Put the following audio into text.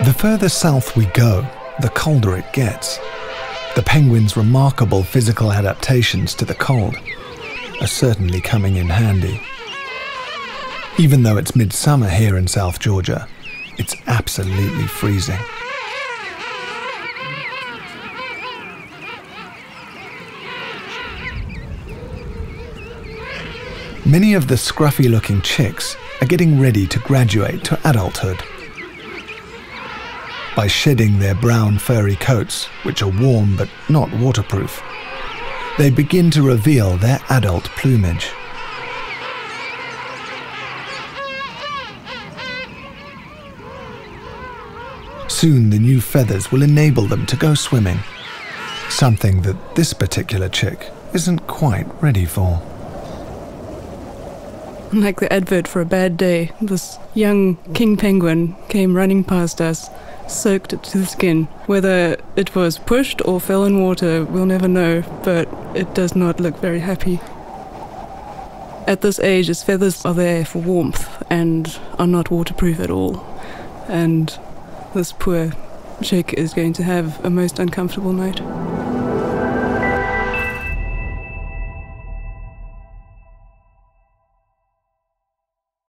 The further south we go, the colder it gets. The penguin's remarkable physical adaptations to the cold are certainly coming in handy. Even though it's midsummer here in South Georgia, it's absolutely freezing. Many of the scruffy looking chicks are getting ready to graduate to adulthood. By shedding their brown furry coats, which are warm but not waterproof, they begin to reveal their adult plumage. Soon the new feathers will enable them to go swimming, something that this particular chick isn't quite ready for. Like the advert for a bad day, this young king penguin came running past us, soaked to the skin. Whether it was pushed or fell in water, we'll never know, but it does not look very happy. At this age, its feathers are there for warmth and are not waterproof at all. And this poor chick is going to have a most uncomfortable night.